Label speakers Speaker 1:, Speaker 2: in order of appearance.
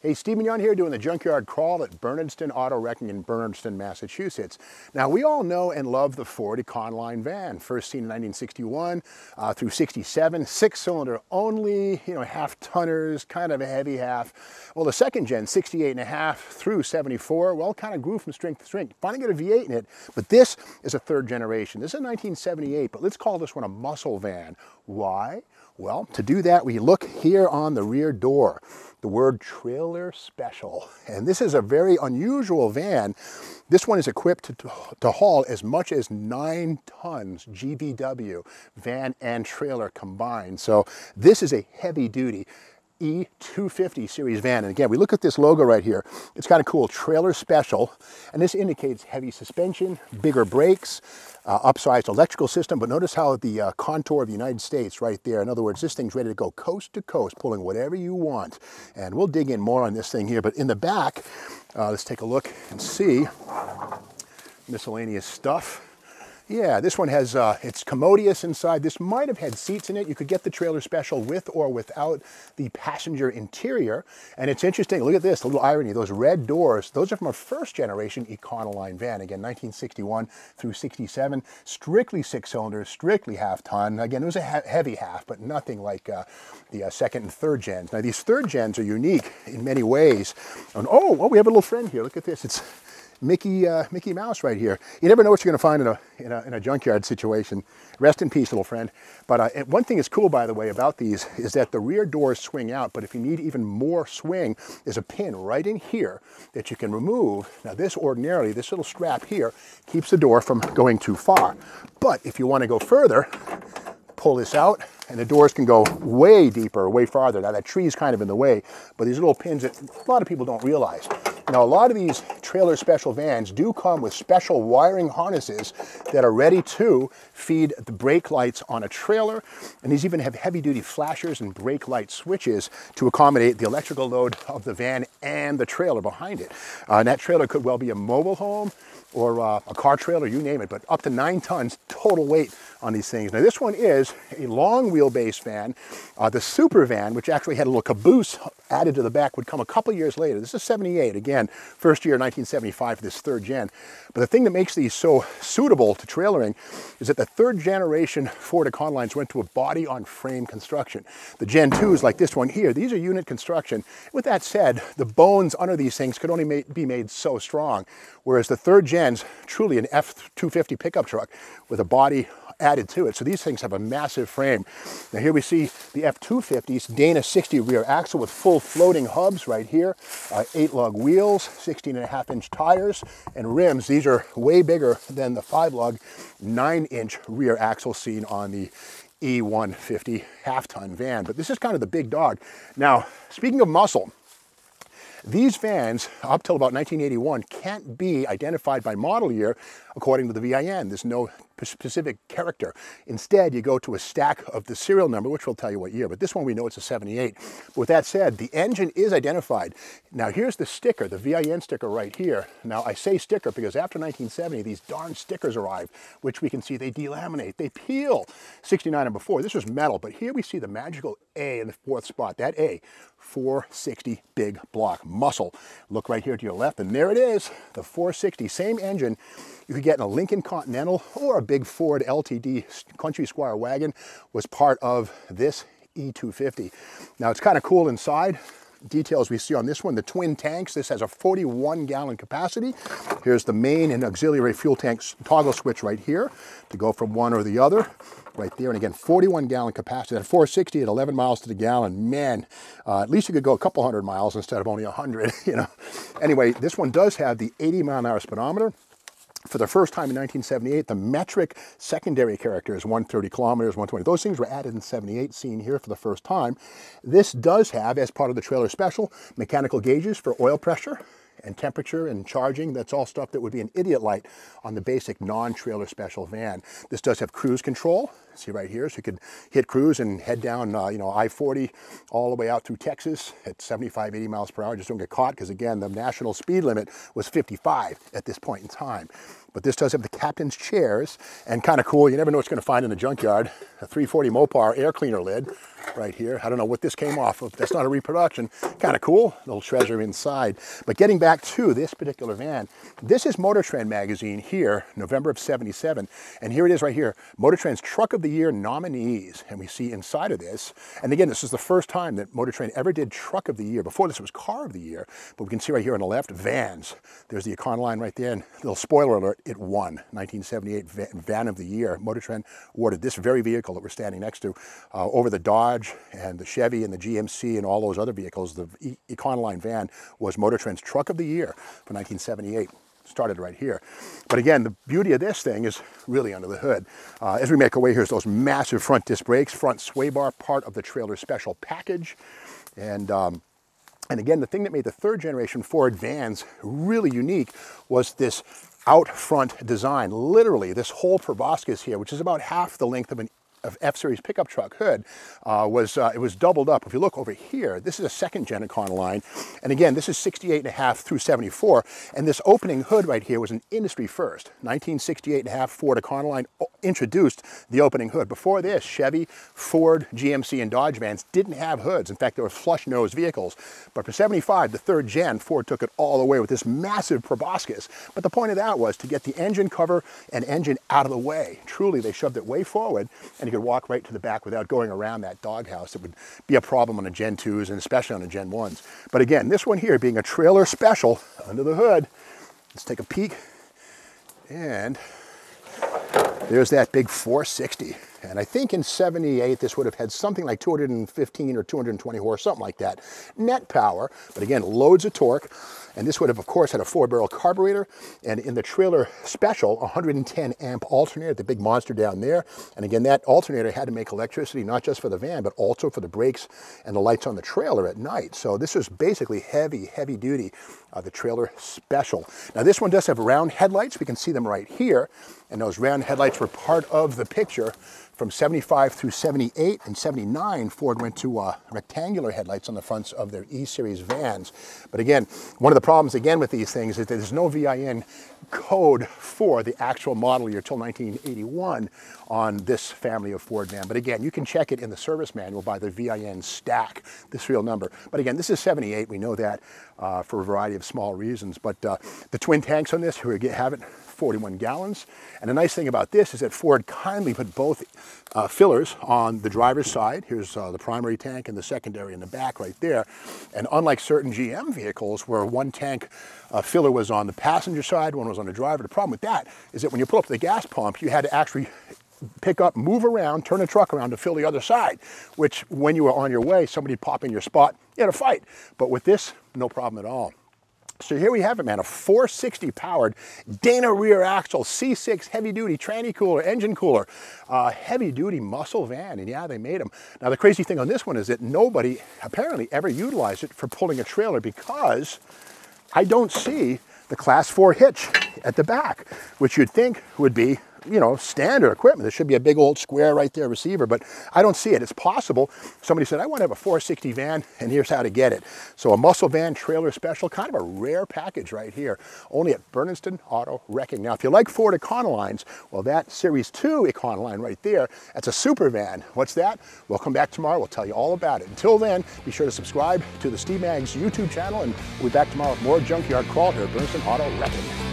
Speaker 1: Hey, Steve Young here doing the Junkyard Crawl at Bernardston Auto Wrecking in Bernardston, Massachusetts. Now, we all know and love the Ford Econoline van, first seen in 1961 uh, through 67, six-cylinder only, you know, half-tonners, kind of a heavy half. Well, the second gen, 68 and a half through 74, well, kind of grew from strength to strength. Finally got a V8 in it, but this is a third generation. This is a 1978, but let's call this one a muscle van. Why? Well, to do that, we look here on the rear door the word trailer special. And this is a very unusual van. This one is equipped to, to, haul as much as nine tons GVW, van and trailer combined. So this is a heavy duty E250 series van. And again, we look at this logo right here. It's kind of cool, trailer special. And this indicates heavy suspension, bigger brakes, uh, upsized electrical system. But notice how the uh, contour of the United States right there. In other words, this thing's ready to go coast to coast, pulling whatever you want. And we'll dig in more on this thing here. But in the back, uh, let's take a look and see miscellaneous stuff. Yeah, this one has, uh, it's commodious inside. This might have had seats in it. You could get the trailer special with or without the passenger interior. And it's interesting, look at this, a little irony. Those red doors, those are from a first generation Econoline van. Again, 1961 through 67, strictly six cylinders, strictly half ton. Again, it was a heavy half, but nothing like uh, the uh, second and third gens. Now these third gens are unique in many ways. And, oh, well, we have a little friend here. Look at this. It's Mickey, uh, Mickey Mouse right here. You never know what you're going to find in a, in a, in, a, junkyard situation. Rest in peace, little friend. But uh, one thing that's cool, by the way, about these is that the rear doors swing out, but if you need even more swing, there's a pin right in here that you can remove. Now this ordinarily, this little strap here, keeps the door from going too far. But if you want to go further, pull this out and the doors can go way deeper, way farther. Now that tree is kind of in the way, but these little pins that a lot of people don't realize. Now, a lot of these trailer special vans do come with special wiring harnesses that are ready to feed the brake lights on a trailer. And these even have heavy duty flashers and brake light switches to accommodate the electrical load of the van and the trailer behind it. Uh, and that trailer could well be a mobile home or uh, a car trailer, you name it, but up to nine tons total weight on these things. Now this one is a long wheelbase van. Uh, the super van, which actually had a little caboose added to the back, would come a couple years later. This is 78, again, first year 1975 for this third gen. But the thing that makes these so suitable to trailering is that the third generation Ford Econolines went to a body on frame construction. The Gen 2s like this one here, these are unit construction. With that said, the bones under these things could only be made so strong, whereas the third gen's truly an F-250 pickup truck with a body added to it. So these things have a massive frame. Now here we see the F250s, Dana 60 rear axle with full floating hubs right here, uh, eight lug wheels, 16 and a half inch tires and rims. These are way bigger than the five lug nine inch rear axle seen on the E150 half ton van, but this is kind of the big dog. Now, speaking of muscle, these vans, up till about 1981, can't be identified by model year according to the VIN. There's no specific character. Instead, you go to a stack of the serial number, which will tell you what year, but this one we know it's a 78. But with that said, the engine is identified. Now here's the sticker, the VIN sticker right here. Now I say sticker because after 1970, these darn stickers arrived, which we can see they delaminate, they peel. 69 and before, this was metal, but here we see the magical A in the fourth spot, that A, 460 big block muscle. Look right here to your left, and there it is, the 460, same engine you could get in a Lincoln Continental or a big Ford LTD Country Squire wagon was part of this E250. Now it's kind of cool inside. Details we see on this one, the twin tanks. This has a 41 gallon capacity. Here's the main and auxiliary fuel tanks toggle switch right here to go from one or the other right there. And again, 41 gallon capacity at 460 at 11 miles to the gallon. Man, uh, at least you could go a couple hundred miles instead of only 100, you know. Anyway, this one does have the 80 mile an hour speedometer for the first time in 1978, the metric secondary character is 130 kilometers, 120. Those things were added in 78, seen here for the first time. This does have, as part of the trailer special, mechanical gauges for oil pressure, and temperature and charging. That's all stuff that would be an idiot light on the basic non-trailer special van. This does have cruise control. See right here, so you could hit cruise and head down, uh, you know, I-40 all the way out through Texas at 75, 80 miles per hour. Just don't get caught because again, the national speed limit was 55 at this point in time. But this does have the captain's chairs and kind of cool. You never know what you're going to find in the junkyard. A 340 Mopar air cleaner lid right here. I don't know what this came off of. That's not a reproduction. Kind of cool, little treasure inside. But getting back to this particular van, this is Motor Trend magazine here, November of 77. And here it is right here, Motor Trend's Truck of the Year nominees. And we see inside of this, and again, this is the first time that Motor Trend ever did Truck of the Year. Before this was Car of the Year, but we can see right here on the left, vans. There's the Econoline right there, and little spoiler alert, it won 1978 Van of the Year. Motor Trend awarded this very vehicle that we're standing next to uh, over the Dodge and the Chevy and the GMC and all those other vehicles, the e Econoline van was Motor Trend's Truck of the Year for 1978 started right here. But again, the beauty of this thing is really under the hood. Uh, as we make our way here is those massive front disc brakes, front sway bar, part of the trailer special package. And, um, and again, the thing that made the third generation Ford vans really unique was this out front design. Literally, this whole proboscis here, which is about half the length of an F-Series pickup truck hood uh, was, uh, it was doubled up. If you look over here, this is a second gen Econoline. And again, this is 68 and a half through 74. And this opening hood right here was an industry first. 1968 and a half Ford Econoline introduced the opening hood. Before this, Chevy, Ford, GMC, and Dodge vans didn't have hoods. In fact, they were flush nose vehicles. But for 75, the third gen, Ford took it all the way with this massive proboscis. But the point of that was to get the engine cover and engine out of the way. Truly, they shoved it way forward and you could walk right to the back without going around that doghouse. It would be a problem on a Gen 2s and especially on a Gen 1s. But again, this one here being a trailer special under the hood, let's take a peek. And there's that big 460. And I think in 78, this would have had something like 215 or 220 horse, something like that. Net power, but again, loads of torque. And this would have, of course, had a four barrel carburetor and in the trailer special, 110 amp alternator, the big monster down there. And again, that alternator had to make electricity, not just for the van, but also for the brakes and the lights on the trailer at night. So this was basically heavy, heavy duty, uh, the trailer special. Now this one does have round headlights. We can see them right here. And those round headlights were part of the picture from 75 through 78 and 79, Ford went to uh, rectangular headlights on the fronts of their E-Series vans. But again, one of the problems again with these things is that there's no VIN code for the actual model year till 1981 on this family of Ford van. But again, you can check it in the service manual by the VIN stack, this real number. But again, this is 78. We know that uh, for a variety of small reasons. But uh, the twin tanks on this, here have it, 41 gallons. And the nice thing about this is that Ford kindly put both uh, fillers on the driver's side. Here's uh, the primary tank and the secondary in the back right there. And unlike certain GM vehicles where one tank uh, filler was on the passenger side, one was on the driver, the problem with that is that when you pull up to the gas pump, you had to actually pick up, move around, turn the truck around to fill the other side, which when you were on your way, somebody pop in your spot, you had a fight. But with this, no problem at all. So here we have it, man, a 460 powered Dana rear axle, C6 heavy duty tranny cooler, engine cooler, uh, heavy duty muscle van. And yeah, they made them. Now the crazy thing on this one is that nobody apparently ever utilized it for pulling a trailer because I don't see the class four hitch at the back, which you'd think would be you know, standard equipment. There should be a big old square right there receiver, but I don't see it. It's possible. Somebody said, I want to have a 460 van, and here's how to get it. So a muscle van trailer special, kind of a rare package right here, only at Bernardston Auto Wrecking. Now, if you like Ford Econolines, well, that Series 2 Econoline right there, that's a super van. What's that? We'll come back tomorrow. We'll tell you all about it. Until then, be sure to subscribe to the Steve Maggs YouTube channel, and we'll be back tomorrow with more Junkyard Crawl here at Bernardston Auto Wrecking.